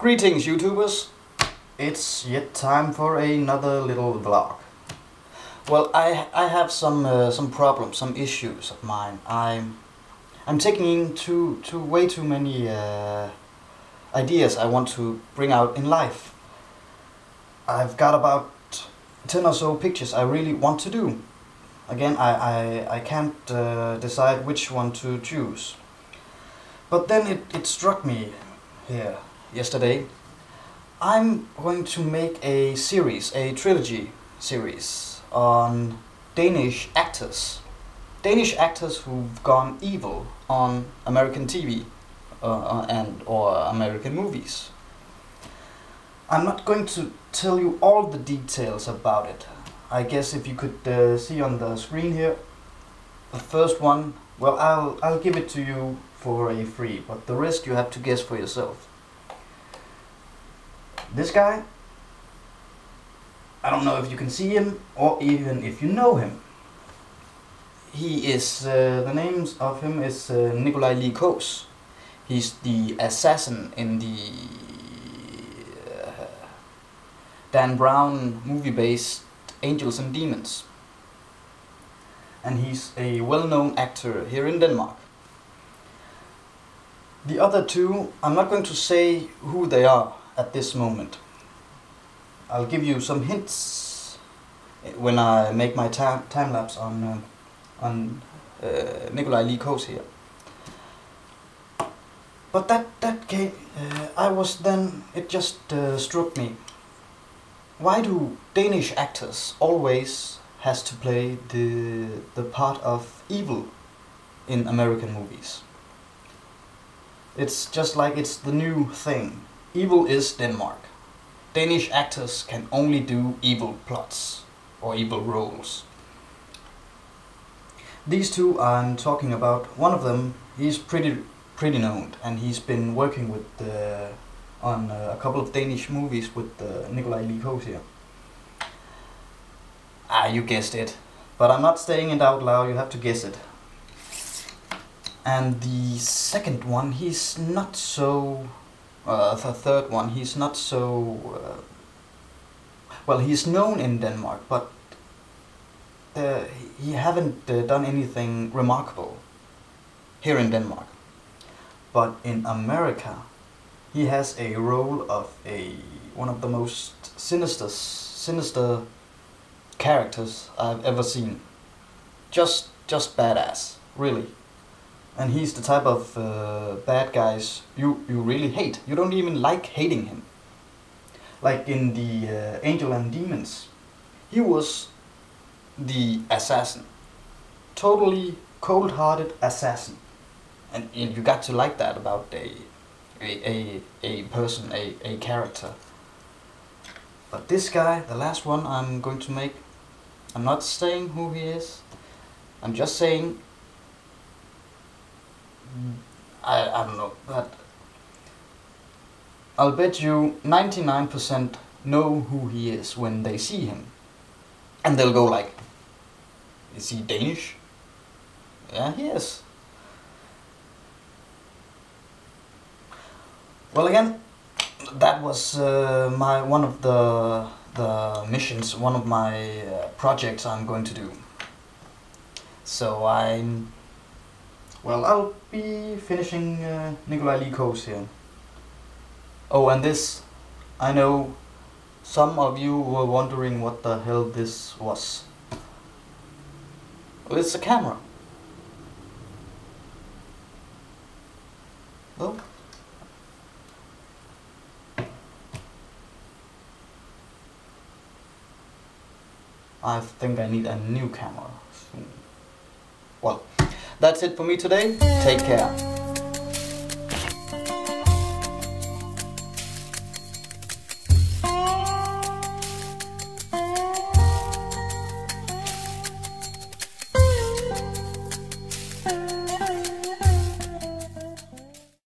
Greetings YouTubers! It's yet time for another little vlog. Well, I, I have some uh, some problems, some issues of mine. I'm I'm taking in too, too way too many uh, ideas I want to bring out in life. I've got about 10 or so pictures I really want to do. Again, I, I, I can't uh, decide which one to choose. But then it, it struck me here yesterday. I'm going to make a series, a trilogy series on Danish actors. Danish actors who've gone evil on American TV uh, uh, and or American movies. I'm not going to tell you all the details about it. I guess if you could uh, see on the screen here, the first one, well, I'll, I'll give it to you for a free, but the rest you have to guess for yourself. This guy, I don't know if you can see him or even if you know him. He is, uh, the names of him is uh, Nikolaj Lie Kaas. He's the assassin in the uh, Dan Brown movie based Angels and Demons. And he's a well-known actor here in Denmark. The other two, I'm not going to say who they are at this moment. I'll give you some hints when I make my time time lapse on uh, on uh, Nikolaj Lie Kaas here. But that that came, uh, I was then it just uh, struck me. Why do Danish actors always has to play the the part of evil in American movies? It's just like it's the new thing. Evil is Denmark. Danish actors can only do evil plots or evil roles. These two I'm talking about, one of them, he's pretty pretty known and he's been working with uh, on uh, a couple of Danish movies with uh, Nikolaj Lie here. Ah, you guessed it. But I'm not saying it out loud, you have to guess it. And the second one, he's not so... Uh, the third one, he's not so... Uh, well, he's known in Denmark, but uh, he haven't uh, done anything remarkable here in Denmark. But in America, he has a role of a one of the most sinister sinister characters I've ever seen. Just just badass, really. And he's the type of uh, bad guys you you really hate. You don't even like hating him. Like in the uh, Angel and Demons, he was the assassin. Totally cold-hearted assassin. And you got to like that about a, a, a, a person, a, a character. But this guy, the last one I'm going to make, I'm not saying who he is. I'm just saying, I, I don't know, but I'll bet you 99% know who he is when they see him. And they'll go like, is he Danish? Yeah, he is. Well, again, that was uh, my one of the the missions, one of my uh, projects I'm going to do. So I'm well, I'll be finishing uh, Nikolaj Lie Kaas here. Oh, and this, I know some of you were wondering what the hell this was. Well, it's a camera. Well, I think I need a new camera soon. That's it for me today. Take care.